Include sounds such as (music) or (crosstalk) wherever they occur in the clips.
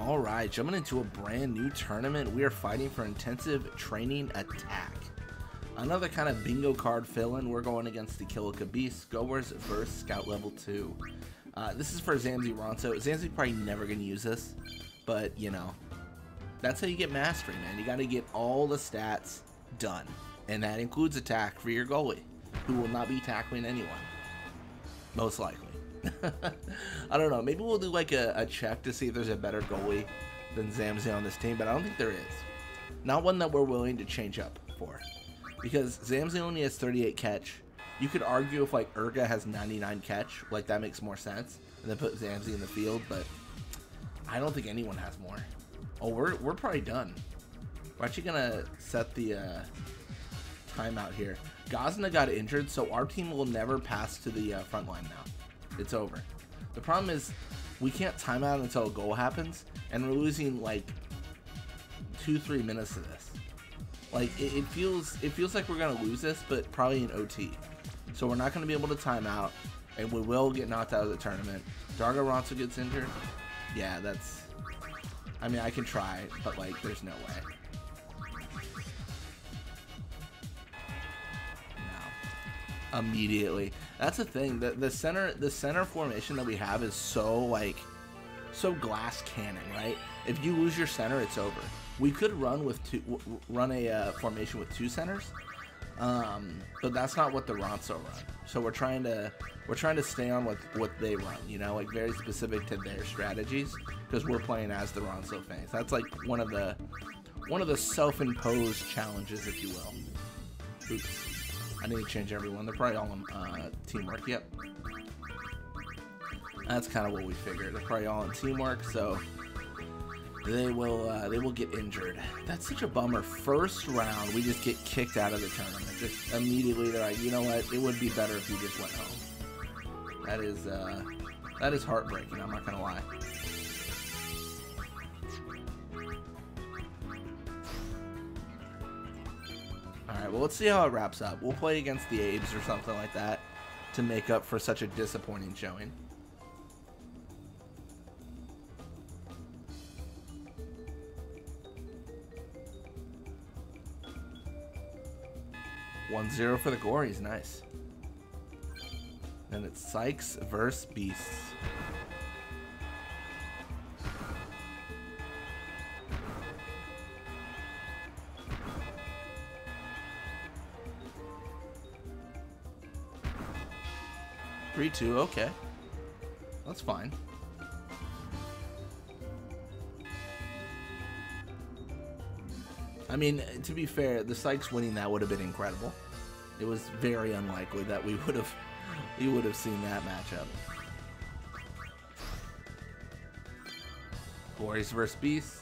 All right, jumping into a brand new tournament, we are fighting for intensive training attack. Another kind of bingo card fill-in. We're going against the Kilika Beast, Goers versus Scout Level 2. Uh, this is for Zamzi Ronso. Zamzi's probably never going to use this, but, you know, that's how you get mastery, man. You got to get all the stats done, and that includes attack for your goalie, who will not be tackling anyone, most likely. (laughs) I don't know. Maybe we'll do like a, a, check to see if there's a better goalie than Zamzi on this team, but I don't think there is. Not one that we're willing to change up for. Because Zamzi only has 38 catch. You could argue if like Irga has 99 catch, like that makes more sense, and then put Zamzi in the field, but I don't think anyone has more. Oh, we're, we're probably done. We're actually gonna set the uh, timeout here. Gazna got injured, so our team will never pass to the uh, front line now. It's over. The problem is we can't time out until a goal happens, and we're losing like two, three minutes of this. Like it, it feels, it feels like we're gonna lose this, but probably in OT. So we're not gonna be able to time out, and we will get knocked out of the tournament. Dargo Ronso gets injured. Yeah, that's. I mean, I can try, but like, there's no way. Immediately. That's the thing. The the center the center formation that we have is so like so glass cannon, right? If you lose your center, it's over. We could run with two run a uh, formation with two centers, um, but that's not what the Ronso run. So we're trying to we're trying to stay on what what they run, you know, like very specific to their strategies because we're playing as the Ronso Fangs. That's like one of the one of the self-imposed challenges, if you will. Oops. I need to change everyone. They're probably all in uh, teamwork. Yep. That's kind of what we figured. They're probably all in teamwork, so they will uh, they will get injured. That's such a bummer. First round, we just get kicked out of the tournament. Just immediately, they're like, you know what? It would be better if you just went home. That is uh, that is heartbreaking. I'm not gonna lie. Alright, well, let's see how it wraps up. We'll play against the Abes or something like that to make up for such a disappointing showing. One zero for the Glories, nice. Then it's Psyches versus Beasts. 3-2, okay. That's fine. I mean, to be fair, the Psyches winning that would have been incredible. It was very unlikely that we would have (laughs) we would have seen that matchup. Boris versus Beast.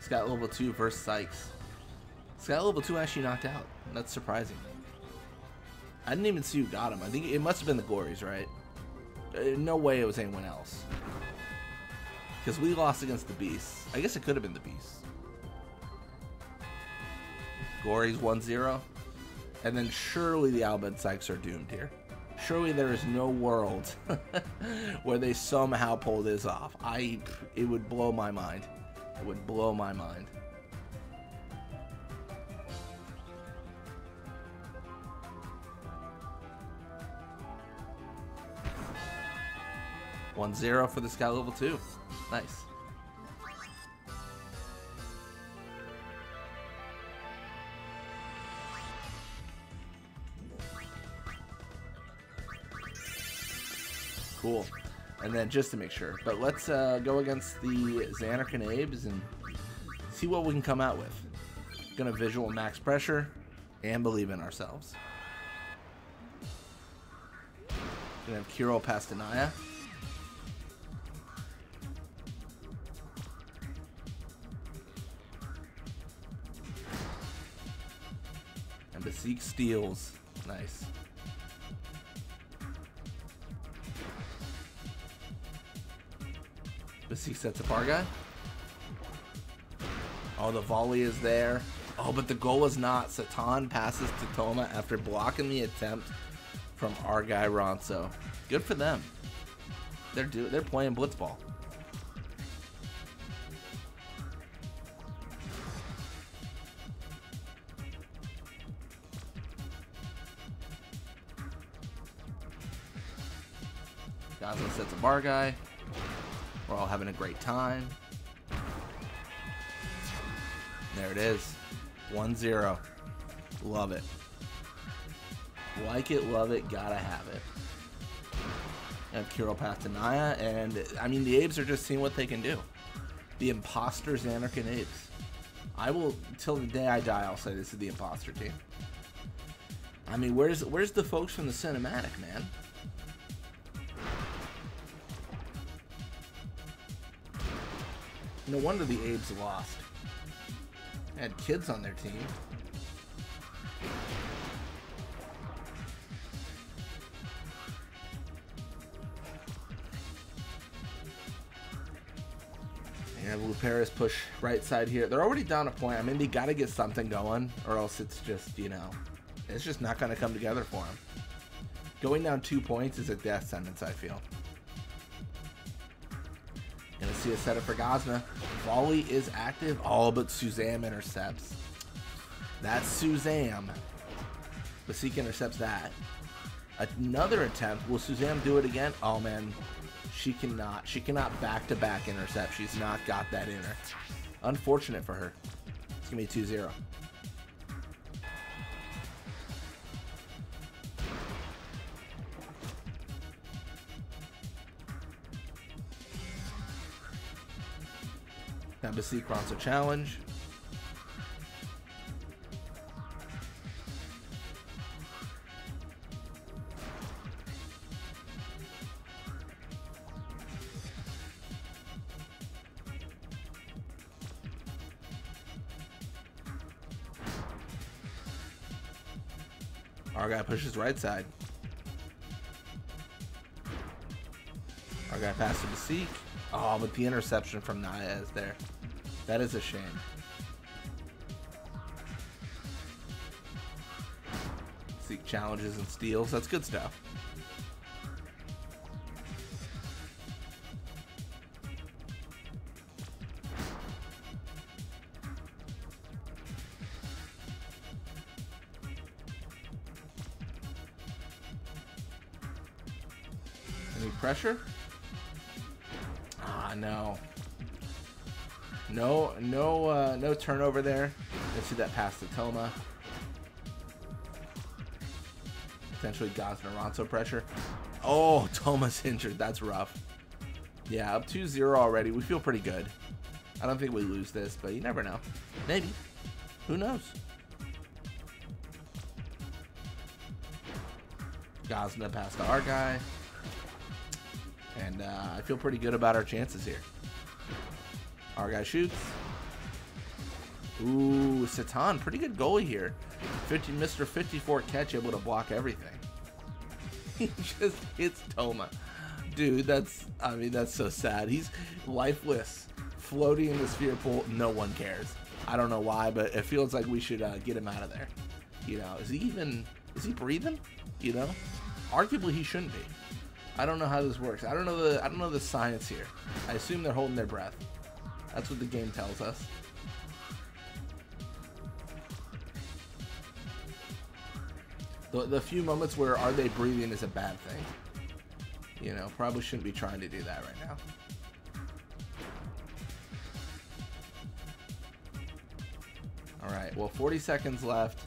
Scott level 2 versus Psyches. Scott level 2 actually knocked out. That's surprising. I didn't even see who got him. I think it must have been the Glories, right? Uh, no way it was anyone else. Because we lost against the Beasts. I guess it could have been the Beasts. Glories 1-0. And then surely the Al Bhed Psyches are doomed here. Surely there is no world (laughs) where they somehow pull this off. I, it would blow my mind. It would blow my mind. 1-0 for the Scout level 2. Nice. Cool. And then just to make sure. But let's uh, go against the Zanarkand Abes and see what we can come out with. Gonna visual max pressure and believe in ourselves. Gonna have Kiro Pastanaya. Zeke steals. Nice. Basik sets up Argai. Oh, the volley is there. Oh, but the goal was not. Satan passes to Toma after blocking the attempt from Argai Ronso. Good for them. They're do they're playing blitzball. Gazna sets a bar guy. We're all having a great time. There it is. 1-0. Love it. Like it, love it, gotta have it. Have Kiro pass to Naya, and I mean the Abes are just seeing what they can do. The imposters, Zanarkand Abes. I will till the day I die. I'll say this is the imposter team. I mean, where's where's the folks from the cinematic, man? No wonder the Abes lost. Had kids on their team. Yeah, Blue Paris push right side here. They're already down a point. I mean, they got to get something going, or else it's just, you know, it's just not going to come together for them. Going down two points is a death sentence, I feel. See a setup for Gazna. Volley is active. All but Suzam intercepts. That's Suzam. Basik intercepts that. Another attempt. Will Suzam do it again? Oh man, she cannot. She cannot back-to-back -back intercept. She's not got that in her. Unfortunate for her. It's gonna be 2-0. Now Basik wants a challenge. Argai pushes right side. Guy passes to Basik. Oh, but the interception from Naya is there. That is a shame. Seek challenges and steals. That's good stuff. Any pressure? Ah, no. No, no, uh, no turnover there. Let's see that pass to Toma. Potentially Gazna Ronso pressure. Oh, (laughs) Toma's injured. That's rough. Yeah, up 2-0 already. We feel pretty good. I don't think we lose this, but you never know. Maybe. Who knows? Gazna passed to Argai. And uh, I feel pretty good about our chances here. Argai shoots. Ooh, Satan, pretty good goalie here. 50, Mr. 54 catch, able to block everything. (laughs) he just hits Toma. Dude, that's, I mean, that's so sad. He's lifeless, floating in the sphere pool. No one cares. I don't know why, but it feels like we should uh, get him out of there. You know, is he even, is he breathing? You know, arguably he shouldn't be. I don't know how this works. I don't know the, I don't know the science here. I assume they're holding their breath. That's what the game tells us. The, the few moments where are they breathing is a bad thing. You know, probably shouldn't be trying to do that right now. Alright, well 40 seconds left.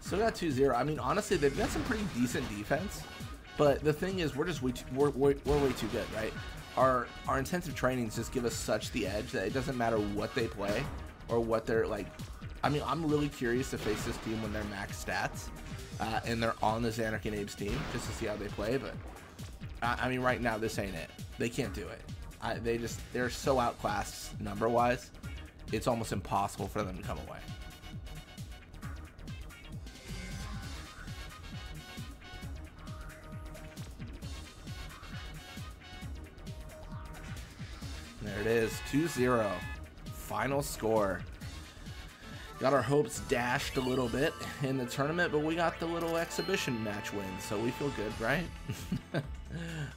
Still got 2-0. I mean, honestly, they've got some pretty decent defense. But the thing is, we're just we're, we're, we're way too good, right? our our intensive trainings just give us such the edge that it doesn't matter what they play or what they're like. I mean, I'm really curious to face this team when they're max stats uh, and they're on the Zanarkand Abe's team just to see how they play. But I, I mean, right now this ain't it. They can't do it. I, they just they're so outclassed number wise. It's almost impossible for them to come away. There it is, 2-0. Final score. Got our hopes dashed a little bit in the tournament, but we got the little exhibition match win, so we feel good, right? (laughs)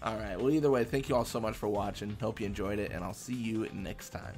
all right, well, either way, thank you all so much for watching. Hope you enjoyed it, and I'll see you next time.